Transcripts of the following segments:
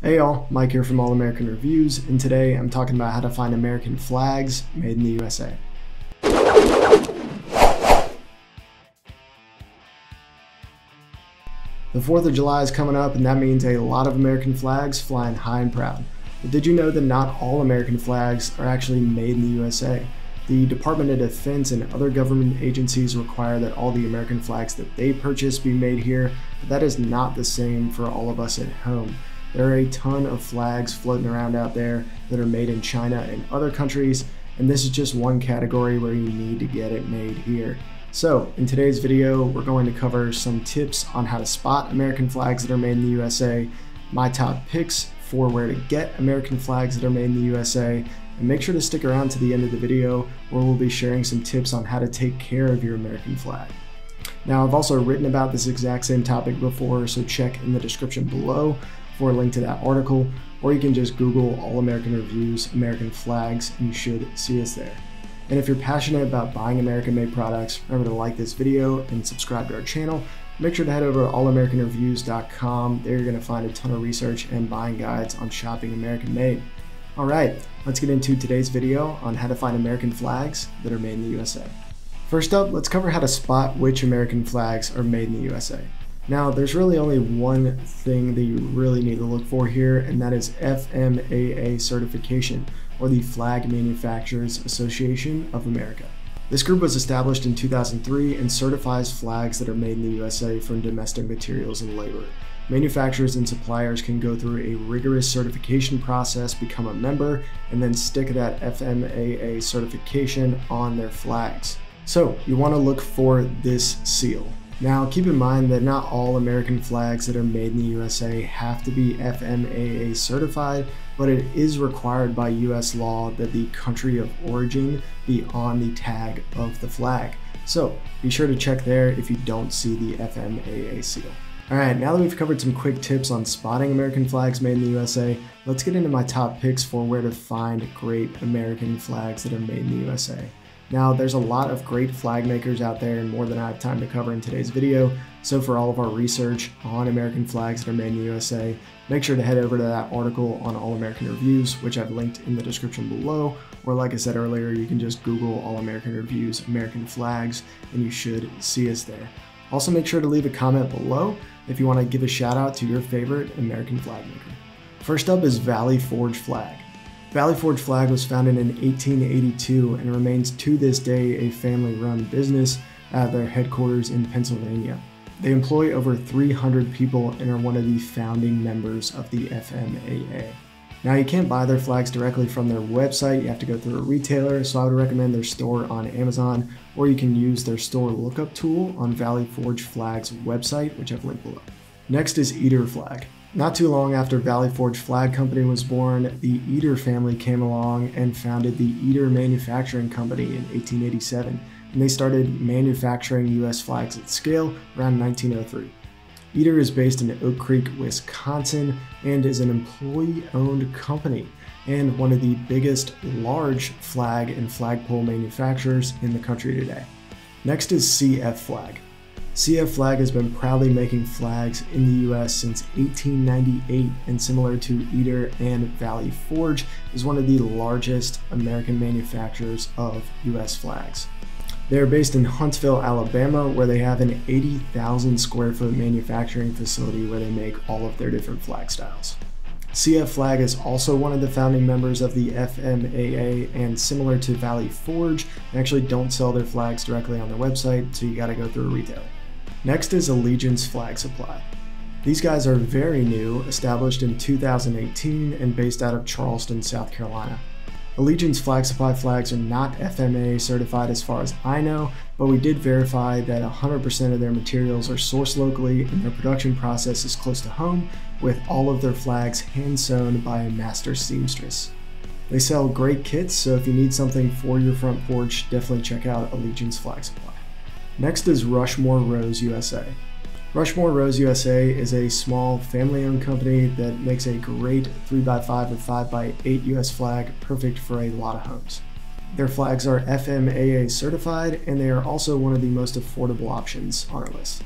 Hey y'all, Mike here from All American Reviews, and today I'm talking about how to find American flags made in the USA. The 4th of July is coming up, and that means a lot of American flags flying high and proud. But did you know that not all American flags are actually made in the USA? The Department of Defense and other government agencies require that all the American flags that they purchase be made here, but that is not the same for all of us at home. There are a ton of flags floating around out there that are made in China and other countries, and this is just one category where you need to get it made here. So, in today's video, we're going to cover some tips on how to spot American flags that are made in the USA, my top picks for where to get American flags that are made in the USA, and make sure to stick around to the end of the video where we'll be sharing some tips on how to take care of your American flag. Now, I've also written about this exact same topic before, so check in the description below for a link to that article, or you can just Google All American Reviews American Flags and you should see us there. And if you're passionate about buying American made products, remember to like this video and subscribe to our channel. Make sure to head over to allamericanreviews.com. There you're going to find a ton of research and buying guides on shopping American made. All right, let's get into today's video on how to find American flags that are made in the USA. First up, let's cover how to spot which American flags are made in the USA. Now, there's really only one thing that you really need to look for here, and that is FMAA certification, or the Flag Manufacturers Association of America. This group was established in 2003 and certifies flags that are made in the USA from domestic materials and labor. Manufacturers and suppliers can go through a rigorous certification process, become a member, and then stick that FMAA certification on their flags. So, you want to look for this seal. Now, keep in mind that not all American flags that are made in the USA have to be FMAA certified, but it is required by US law that the country of origin be on the tag of the flag. So be sure to check there if you don't see the FMAA seal. Alright, now that we've covered some quick tips on spotting American flags made in the USA, let's get into my top picks for where to find great American flags that are made in the USA. Now, there's a lot of great flag makers out there and more than I have time to cover in today's video, so for all of our research on American flags that are made in the USA, make sure to head over to that article on All American Reviews, which I've linked in the description below, or like I said earlier, you can just Google All American Reviews American Flags, and you should see us there. Also make sure to leave a comment below if you want to give a shout out to your favorite American flag maker. First up is Valley Forge Flag. Valley Forge Flag was founded in 1882 and remains to this day a family run business at their headquarters in Pennsylvania. They employ over 300 people and are one of the founding members of the FMAA. Now, you can't buy their flags directly from their website, you have to go through a retailer, so I would recommend their store on Amazon, or you can use their store lookup tool on Valley Forge Flag's website, which I've linked below. Next is Eder Flag. Not too long after Valley Forge Flag Company was born, the Eder family came along and founded the Eder Manufacturing Company in 1887, and they started manufacturing U.S. flags at scale around 1903. Eder is based in Oak Creek, Wisconsin, and is an employee owned company and one of the biggest large flag and flagpole manufacturers in the country today. Next is CF Flag. CF Flag has been proudly making flags in the US since 1898 and similar to Eder and Valley Forge is one of the largest American manufacturers of US flags. They are based in Huntsville, Alabama, where they have an 80,000 square foot manufacturing facility where they make all of their different flag styles. CF Flag is also one of the founding members of the FMAA, and similar to Valley Forge, they actually don't sell their flags directly on their website, so you gotta go through a retailer. Next is Allegiance Flag Supply. These guys are very new, established in 2018 and based out of Charleston, South Carolina. Allegiance Flag Supply flags are not FMA certified as far as I know, but we did verify that 100% of their materials are sourced locally and their production process is close to home, with all of their flags hand sewn by a master seamstress. They sell great kits, so if you need something for your front porch, definitely check out Allegiance Flag Supply. Next is Rushmore Rose USA. Rushmore Rose USA is a small family owned company that makes a great 3x5 or 5x8 US flag perfect for a lot of homes. Their flags are FMAA certified and they are also one of the most affordable options on our list.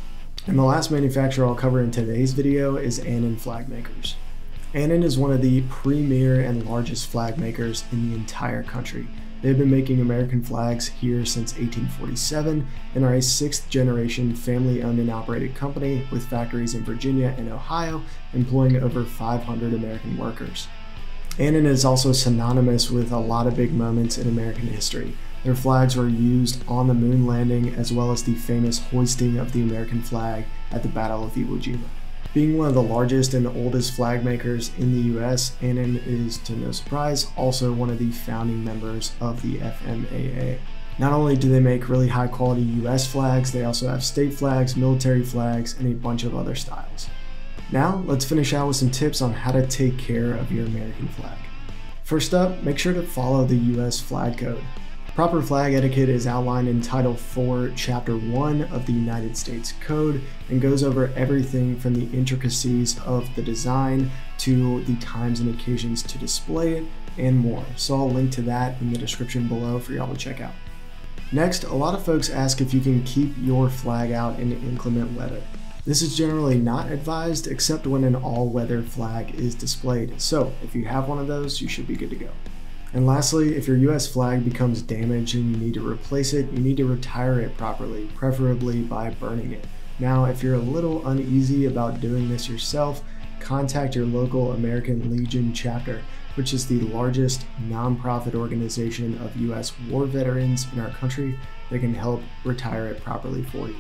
And the last manufacturer I'll cover in today's video is Annin Flag Makers. Annin is one of the premier and largest flag makers in the entire country. They've been making American flags here since 1847 and are a sixth generation family owned and operated company with factories in Virginia and Ohio, employing over 500 American workers. Annin is also synonymous with a lot of big moments in American history. Their flags were used on the moon landing as well as the famous hoisting of the American flag at the Battle of Iwo Jima. Being one of the largest and oldest flag makers in the US, Annin is, to no surprise, also one of the founding members of the FMAA. Not only do they make really high quality US flags, they also have state flags, military flags, and a bunch of other styles. Now, let's finish out with some tips on how to take care of your American flag. First up, make sure to follow the US flag code. Proper flag etiquette is outlined in Title IV, Chapter 1 of the United States Code and goes over everything from the intricacies of the design to the times and occasions to display it and more. So I'll link to that in the description below for y'all to check out. Next, a lot of folks ask if you can keep your flag out in inclement weather. This is generally not advised except when an all-weather flag is displayed. So if you have one of those, you should be good to go. And lastly, if your US flag becomes damaged and you need to replace it, you need to retire it properly, preferably by burning it. Now, if you're a little uneasy about doing this yourself, contact your local American Legion chapter, which is the largest nonprofit organization of US war veterans in our country that can help retire it properly for you.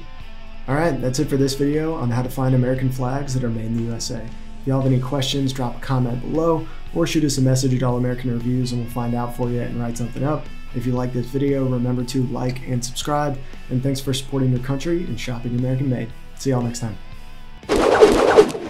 Alright, that's it for this video on how to find American flags that are made in the USA. If y'all have any questions, drop a comment below or shoot us a message at All American Reviews and we'll find out for you and write something up. If you like this video, remember to like and subscribe. And thanks for supporting your country and shopping American made. See y'all next time.